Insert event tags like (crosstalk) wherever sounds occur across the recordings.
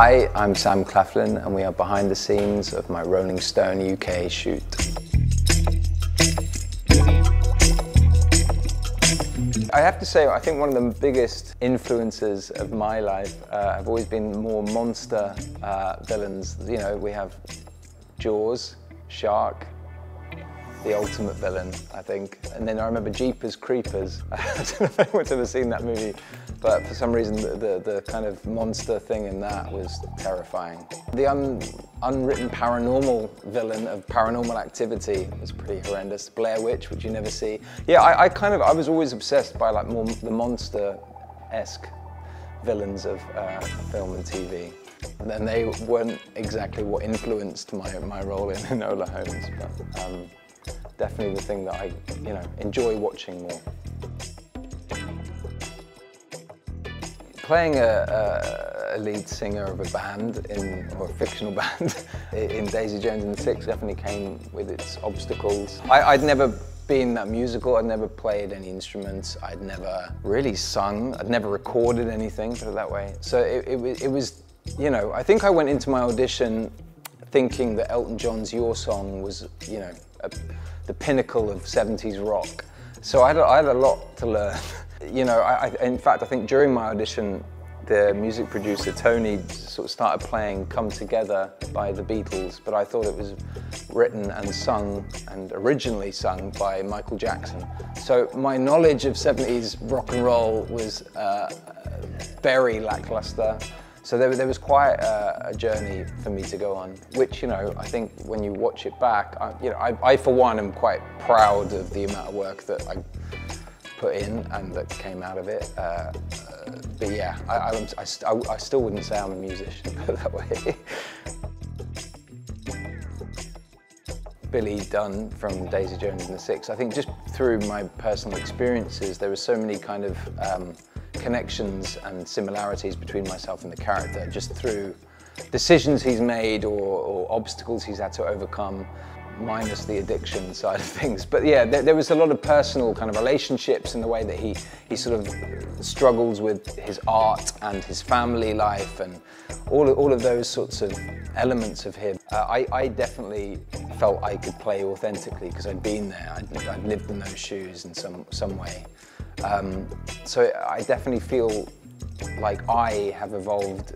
Hi, I'm Sam Claflin and we are behind the scenes of my Rolling Stone UK shoot. I have to say, I think one of the biggest influences of my life uh, have always been more monster uh, villains. You know, we have Jaws, Shark, the ultimate villain, I think. And then I remember Jeepers Creepers. (laughs) I don't know if anyone's ever seen that movie, but for some reason the, the, the kind of monster thing in that was terrifying. The un, unwritten paranormal villain of Paranormal Activity was pretty horrendous. Blair Witch, which you never see. Yeah, I, I kind of, I was always obsessed by like more the monster-esque villains of uh, film and TV. And then they weren't exactly what influenced my, my role in (laughs) Enola Holmes, but um, definitely the thing that I, you know, enjoy watching more. Playing a, a, lead singer of a band, in, or a fictional (laughs) band, in Daisy Jones and the Six definitely came with its obstacles. I, I'd never been that musical, I'd never played any instruments, I'd never really sung, I'd never recorded anything, put it that way. So it, it, it was, you know, I think I went into my audition thinking that Elton John's Your Song was, you know, the pinnacle of 70s rock. So I had, a, I had a lot to learn. (laughs) you know, I, I, in fact, I think during my audition, the music producer Tony sort of started playing Come Together by the Beatles, but I thought it was written and sung and originally sung by Michael Jackson. So my knowledge of 70s rock and roll was uh, very lackluster. So there, there was quite a, a, journey for me to go on, which, you know, I think when you watch it back, I, you know, I, I, for one am quite proud of the amount of work that I put in and that came out of it. Uh, uh, but yeah, I, I, I, still wouldn't say I'm a musician (laughs) that way. Billy Dunne from Daisy Jones and the Six. I think just through my personal experiences, there were so many kind of um, connections and similarities between myself and the character just through decisions he's made or, or obstacles he's had to overcome minus the addiction side of things. But yeah, there, there, was a lot of personal kind of relationships in the way that he, he sort of struggles with his art and his family life and all of, all of those sorts of elements of him. Uh, I, I definitely felt I could play authentically because I'd been there, I'd, I'd lived in those shoes in some, some way. Um, so I definitely feel like I have evolved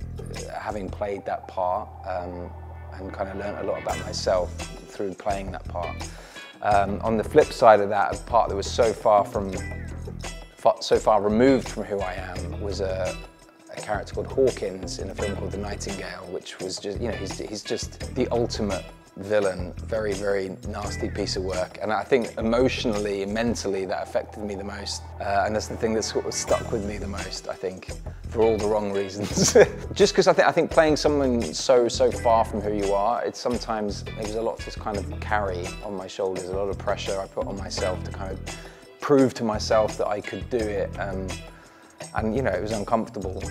having played that part um, and kind of learned a lot about myself through playing that part. Um, on the flip side of that, a part that was so far from, so far removed from who I am was a, a character called Hawkins in a film called The Nightingale, which was just, you know, he's, he's just the ultimate villain, very, very nasty piece of work. And I think emotionally, mentally, that affected me the most. Uh, and that's the thing that sort of stuck with me the most, I think, for all the wrong reasons. (laughs) Just because I think, I think playing someone so, so far from who you are, it's sometimes, there's a lot to kind of carry on my shoulders, a lot of pressure I put on myself to kind of prove to myself that I could do it. Um, and, you know, it was uncomfortable.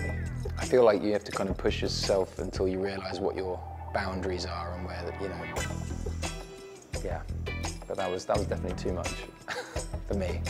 I feel like you have to kind of push yourself until you realize what you're boundaries are and where, you know, yeah. But that was, that was definitely too much (laughs) for me.